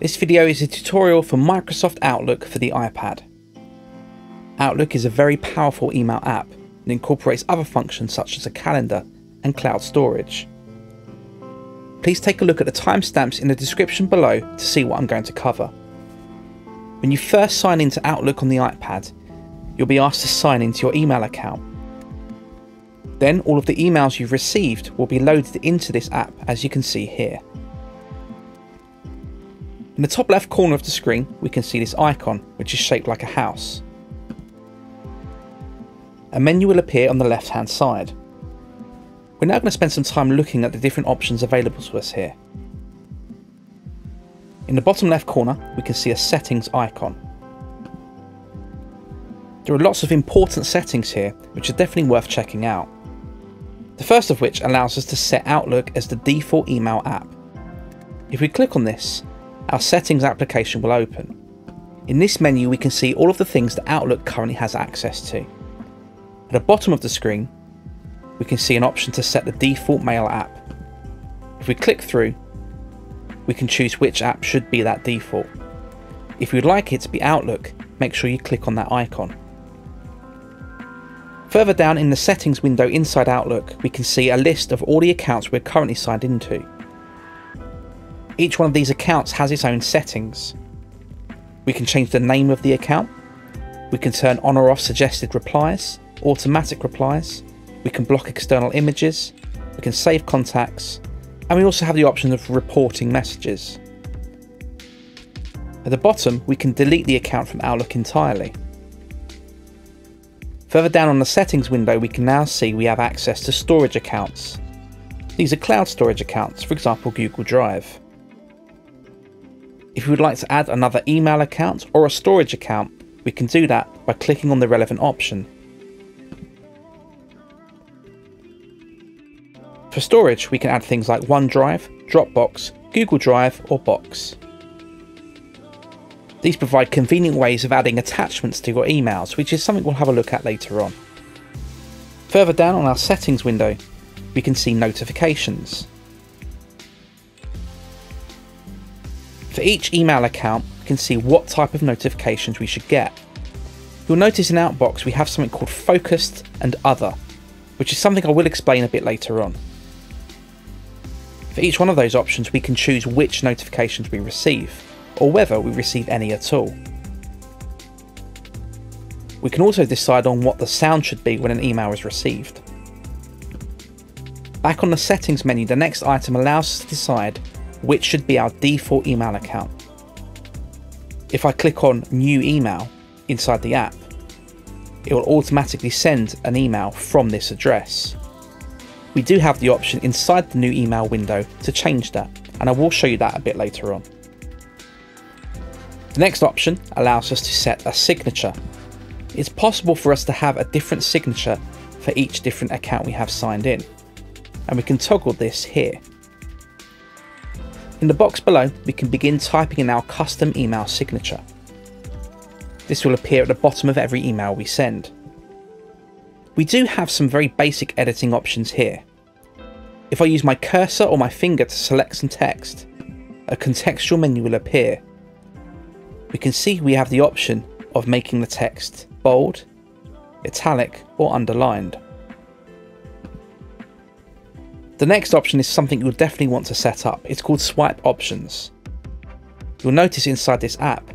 This video is a tutorial for Microsoft Outlook for the iPad. Outlook is a very powerful email app and incorporates other functions such as a calendar and cloud storage. Please take a look at the timestamps in the description below to see what I'm going to cover. When you first sign into Outlook on the iPad, you'll be asked to sign into your email account. Then all of the emails you've received will be loaded into this app as you can see here. In the top left corner of the screen we can see this icon which is shaped like a house. A menu will appear on the left hand side. We're now going to spend some time looking at the different options available to us here. In the bottom left corner we can see a settings icon. There are lots of important settings here which are definitely worth checking out. The first of which allows us to set Outlook as the default email app. If we click on this, our settings application will open. In this menu we can see all of the things that Outlook currently has access to. At the bottom of the screen, we can see an option to set the default mail app. If we click through, we can choose which app should be that default. If you'd like it to be Outlook, make sure you click on that icon. Further down in the settings window inside Outlook, we can see a list of all the accounts we're currently signed into. Each one of these accounts has its own settings. We can change the name of the account, we can turn on or off suggested replies, automatic replies, we can block external images, we can save contacts, and we also have the option of reporting messages. At the bottom, we can delete the account from Outlook entirely. Further down on the settings window we can now see we have access to storage accounts. These are cloud storage accounts, for example Google Drive. If you would like to add another email account or a storage account, we can do that by clicking on the relevant option. For storage, we can add things like OneDrive, Dropbox, Google Drive or Box. These provide convenient ways of adding attachments to your emails, which is something we'll have a look at later on. Further down on our settings window, we can see notifications. For each email account, we can see what type of notifications we should get. You'll notice in Outlook we have something called Focused and Other, which is something I will explain a bit later on. For each one of those options we can choose which notifications we receive or whether we receive any at all. We can also decide on what the sound should be when an email is received. Back on the settings menu, the next item allows us to decide which should be our default email account. If I click on new email inside the app, it will automatically send an email from this address. We do have the option inside the new email window to change that, and I will show you that a bit later on. The next option allows us to set a signature. It's possible for us to have a different signature for each different account we have signed in, and we can toggle this here. In the box below, we can begin typing in our custom email signature. This will appear at the bottom of every email we send. We do have some very basic editing options here. If I use my cursor or my finger to select some text, a contextual menu will appear we can see we have the option of making the text bold, italic or underlined. The next option is something you'll definitely want to set up. It's called Swipe Options. You'll notice inside this app,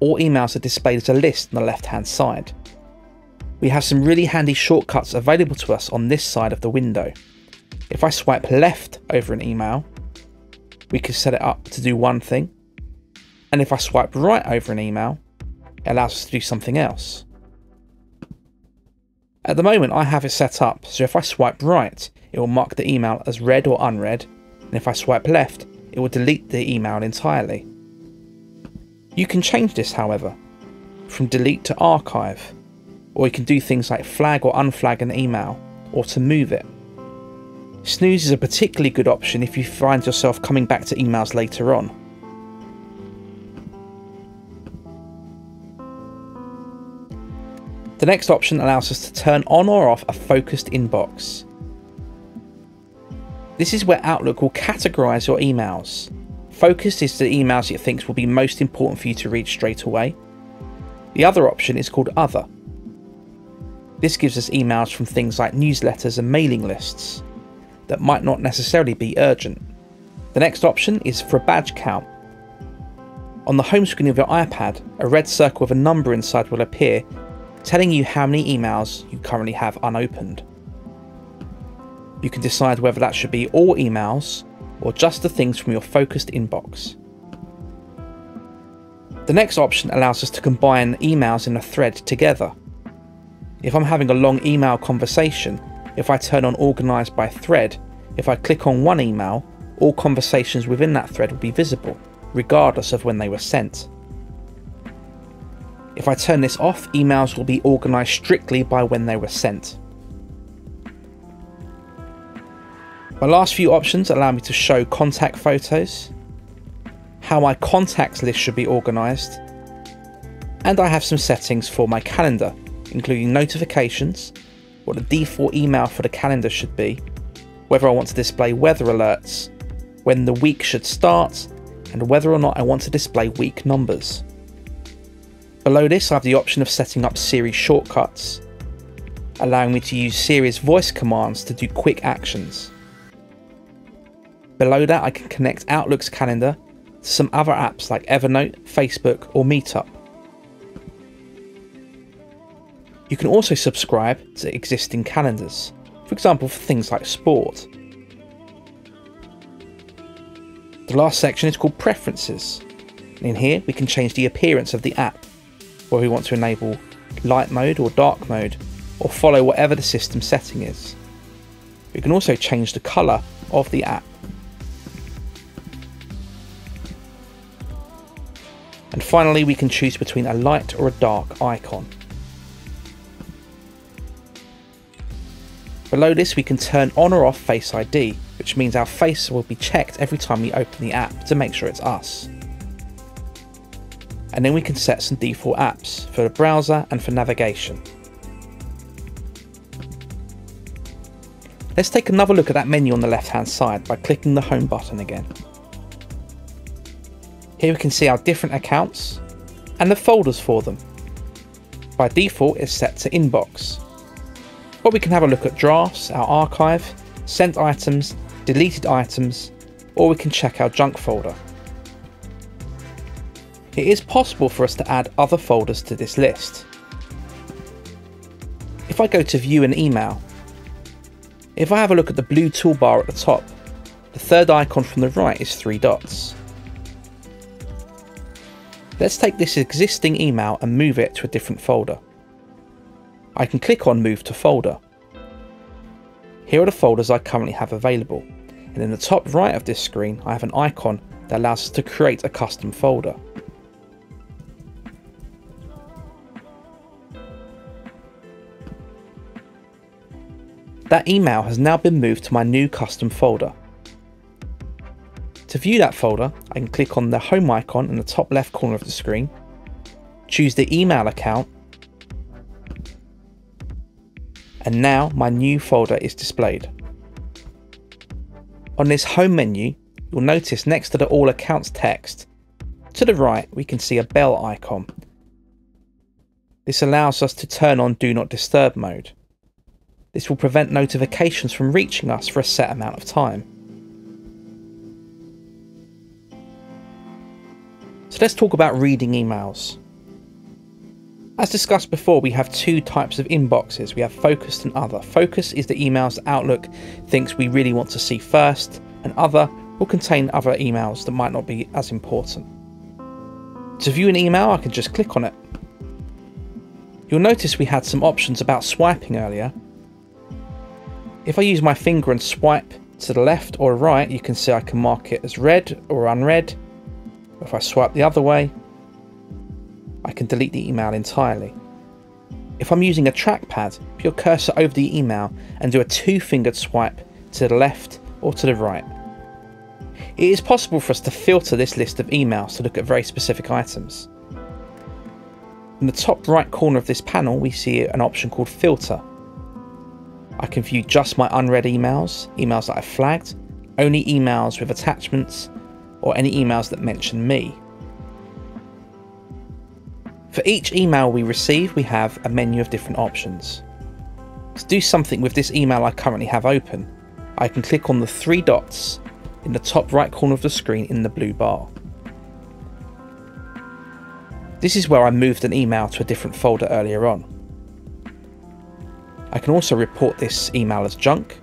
all emails are displayed as a list on the left hand side. We have some really handy shortcuts available to us on this side of the window. If I swipe left over an email, we can set it up to do one thing, and if I swipe right over an email, it allows us to do something else. At the moment I have it set up, so if I swipe right, it will mark the email as read or unread, and if I swipe left, it will delete the email entirely. You can change this however, from delete to archive, or you can do things like flag or unflag an email, or to move it. Snooze is a particularly good option if you find yourself coming back to emails later on. The next option allows us to turn on or off a focused inbox. This is where Outlook will categorize your emails. Focused is the emails it thinks will be most important for you to read straight away. The other option is called Other. This gives us emails from things like newsletters and mailing lists that might not necessarily be urgent. The next option is for a badge count. On the home screen of your iPad, a red circle with a number inside will appear, telling you how many emails you currently have unopened. You can decide whether that should be all emails or just the things from your focused inbox. The next option allows us to combine emails in a thread together. If I'm having a long email conversation, if I turn on Organise by Thread, if I click on one email, all conversations within that thread will be visible, regardless of when they were sent. If I turn this off, emails will be organised strictly by when they were sent. My last few options allow me to show contact photos, how my contacts list should be organised, and I have some settings for my calendar, including notifications, what the default email for the calendar should be, whether I want to display weather alerts, when the week should start, and whether or not I want to display week numbers. Below this, I have the option of setting up Siri shortcuts, allowing me to use Siri's voice commands to do quick actions. Below that, I can connect Outlook's calendar to some other apps like Evernote, Facebook, or Meetup. You can also subscribe to existing calendars, for example, for things like sport. The last section is called Preferences. in here, we can change the appearance of the app, whether we want to enable light mode or dark mode, or follow whatever the system setting is. We can also change the colour of the app finally, we can choose between a light or a dark icon. Below this, we can turn on or off Face ID, which means our face will be checked every time we open the app to make sure it's us. And then we can set some default apps for the browser and for navigation. Let's take another look at that menu on the left hand side by clicking the home button again. Here we can see our different accounts and the folders for them. By default it's set to inbox. But we can have a look at drafts, our archive, sent items, deleted items, or we can check our junk folder. It is possible for us to add other folders to this list. If I go to view an email, if I have a look at the blue toolbar at the top, the third icon from the right is three dots. Let's take this existing email and move it to a different folder. I can click on Move to Folder. Here are the folders I currently have available, and in the top right of this screen I have an icon that allows us to create a custom folder. That email has now been moved to my new custom folder. To view that folder, I can click on the home icon in the top left corner of the screen, choose the email account, and now my new folder is displayed. On this home menu, you'll notice next to the all accounts text, to the right we can see a bell icon. This allows us to turn on do not disturb mode. This will prevent notifications from reaching us for a set amount of time. So let's talk about reading emails. As discussed before, we have two types of inboxes. We have focused and other. Focus is the emails Outlook thinks we really want to see first, and other will contain other emails that might not be as important. To view an email, I can just click on it. You'll notice we had some options about swiping earlier. If I use my finger and swipe to the left or right, you can see I can mark it as read or unread, if I swipe the other way, I can delete the email entirely. If I'm using a trackpad, put your cursor over the email and do a two-fingered swipe to the left or to the right. It is possible for us to filter this list of emails to look at very specific items. In the top right corner of this panel, we see an option called Filter. I can view just my unread emails, emails that I've flagged, only emails with attachments, or any emails that mention me. For each email we receive, we have a menu of different options. To do something with this email I currently have open, I can click on the three dots in the top right corner of the screen in the blue bar. This is where I moved an email to a different folder earlier on. I can also report this email as junk,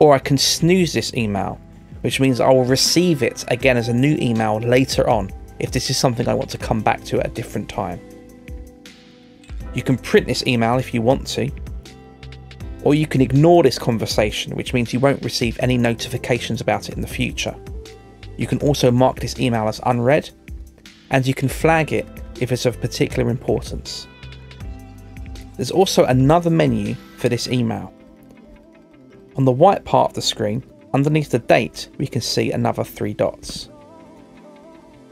or I can snooze this email, which means I will receive it again as a new email later on if this is something I want to come back to at a different time. You can print this email if you want to, or you can ignore this conversation, which means you won't receive any notifications about it in the future. You can also mark this email as unread, and you can flag it if it's of particular importance. There's also another menu for this email. On the white part of the screen, underneath the date, we can see another three dots.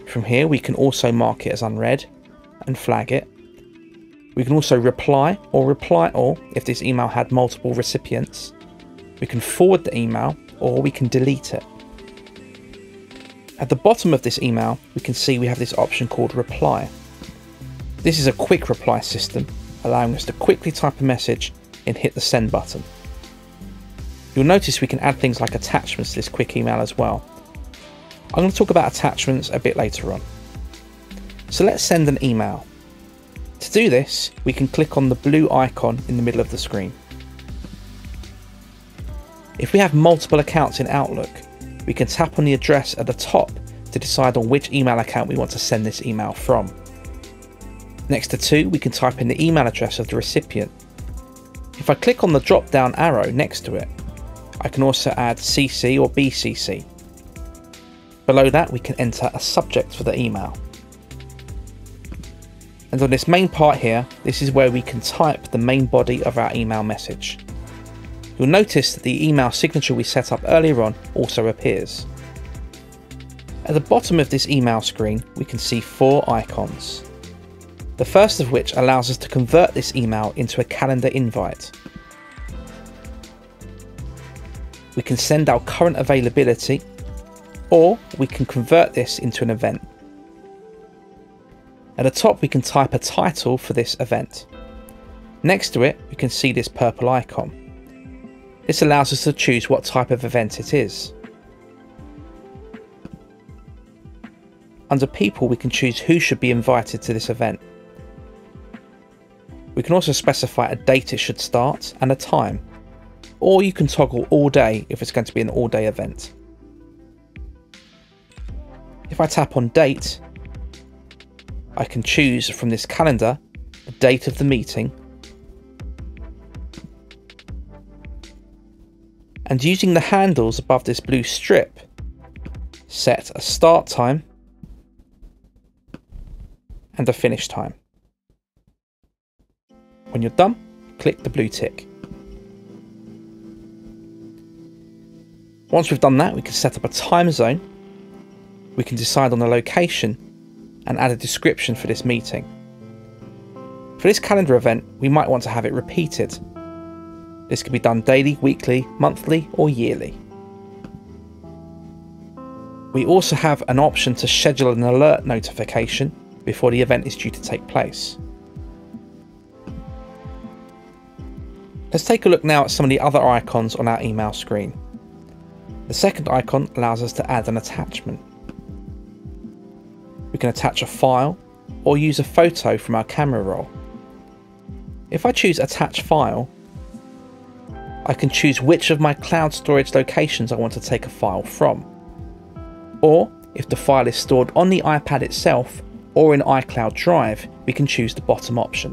From here, we can also mark it as unread and flag it. We can also reply or reply all if this email had multiple recipients. We can forward the email or we can delete it. At the bottom of this email, we can see we have this option called reply. This is a quick reply system, allowing us to quickly type a message and hit the send button. You'll notice we can add things like attachments to this quick email as well. I'm going to talk about attachments a bit later on. So let's send an email. To do this, we can click on the blue icon in the middle of the screen. If we have multiple accounts in Outlook, we can tap on the address at the top to decide on which email account we want to send this email from. Next to 2, we can type in the email address of the recipient. If I click on the drop down arrow next to it, I can also add CC or BCC. Below that, we can enter a subject for the email. And on this main part here, this is where we can type the main body of our email message. You'll notice that the email signature we set up earlier on also appears. At the bottom of this email screen, we can see four icons. The first of which allows us to convert this email into a calendar invite. We can send our current availability, or we can convert this into an event. At the top, we can type a title for this event. Next to it, we can see this purple icon. This allows us to choose what type of event it is. Under people we can choose who should be invited to this event. We can also specify a date it should start and a time, or you can toggle all day if it's going to be an all day event. If I tap on date, I can choose from this calendar the date of the meeting and using the handles above this blue strip, set a start time and a finish time. When you're done, click the blue tick. Once we've done that, we can set up a time zone. We can decide on the location and add a description for this meeting. For this calendar event, we might want to have it repeated this can be done daily, weekly, monthly, or yearly. We also have an option to schedule an alert notification before the event is due to take place. Let's take a look now at some of the other icons on our email screen. The second icon allows us to add an attachment. We can attach a file or use a photo from our camera roll. If I choose attach file, I can choose which of my cloud storage locations I want to take a file from. Or, if the file is stored on the iPad itself or in iCloud Drive, we can choose the bottom option.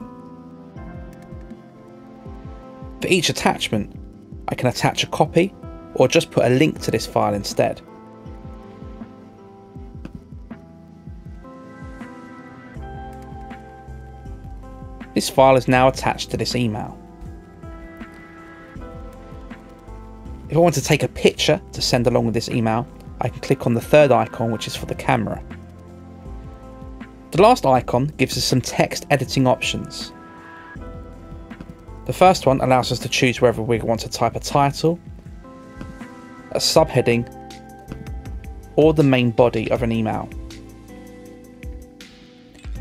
For each attachment, I can attach a copy or just put a link to this file instead. This file is now attached to this email. If I want to take a picture to send along with this email, I can click on the third icon, which is for the camera. The last icon gives us some text editing options. The first one allows us to choose whether we want to type a title, a subheading, or the main body of an email.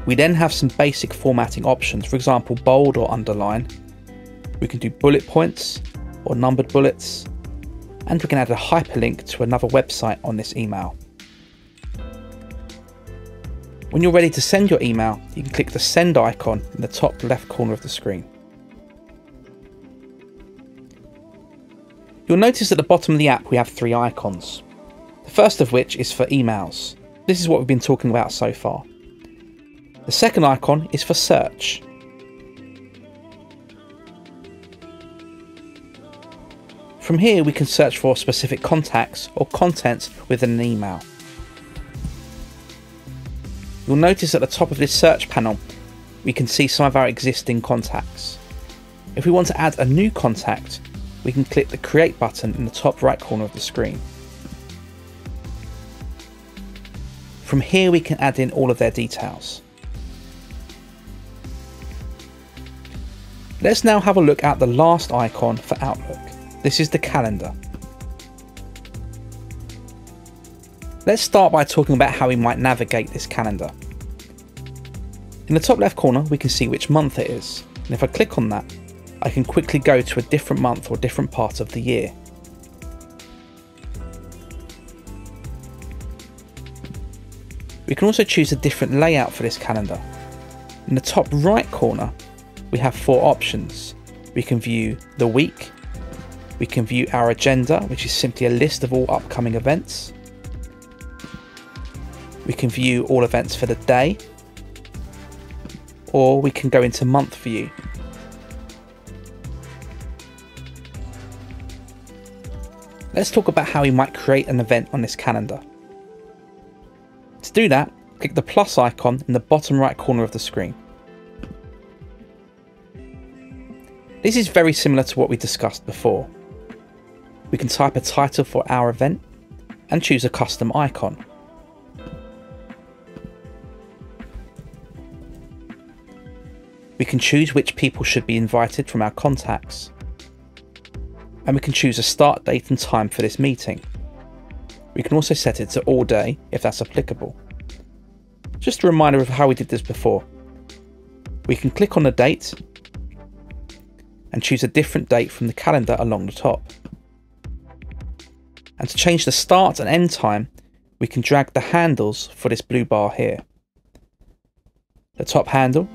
We then have some basic formatting options, for example, bold or underline. We can do bullet points or numbered bullets, and we can add a hyperlink to another website on this email. When you're ready to send your email, you can click the send icon in the top left corner of the screen. You'll notice at the bottom of the app we have three icons. The first of which is for emails. This is what we've been talking about so far. The second icon is for search. From here we can search for specific contacts or contents within an email. You'll notice at the top of this search panel we can see some of our existing contacts. If we want to add a new contact, we can click the create button in the top right corner of the screen. From here we can add in all of their details. Let's now have a look at the last icon for Outlook. This is the calendar. Let's start by talking about how we might navigate this calendar. In the top left corner we can see which month it is, and if I click on that, I can quickly go to a different month or different part of the year. We can also choose a different layout for this calendar. In the top right corner, we have four options. We can view the week, we can view our agenda, which is simply a list of all upcoming events. We can view all events for the day, or we can go into month view. Let's talk about how we might create an event on this calendar. To do that, click the plus icon in the bottom right corner of the screen. This is very similar to what we discussed before. We can type a title for our event and choose a custom icon. We can choose which people should be invited from our contacts. And we can choose a start date and time for this meeting. We can also set it to all day if that's applicable. Just a reminder of how we did this before. We can click on the date and choose a different date from the calendar along the top. And to change the start and end time, we can drag the handles for this blue bar here. The top handle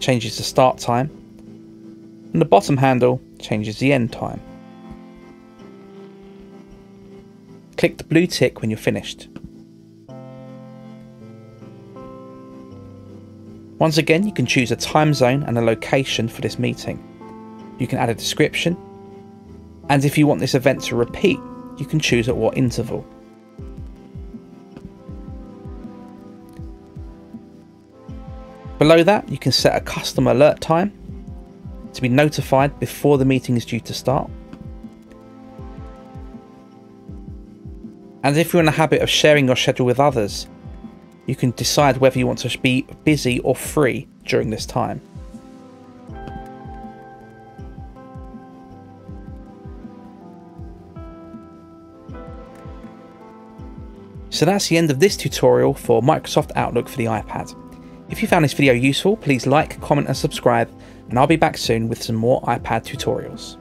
changes the start time, and the bottom handle changes the end time. Click the blue tick when you're finished. Once again, you can choose a time zone and a location for this meeting. You can add a description, and if you want this event to repeat, you can choose at what interval. Below that, you can set a custom alert time to be notified before the meeting is due to start. And if you're in the habit of sharing your schedule with others, you can decide whether you want to be busy or free during this time. So that's the end of this tutorial for Microsoft Outlook for the iPad. If you found this video useful, please like, comment and subscribe, and I'll be back soon with some more iPad tutorials.